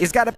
He's got a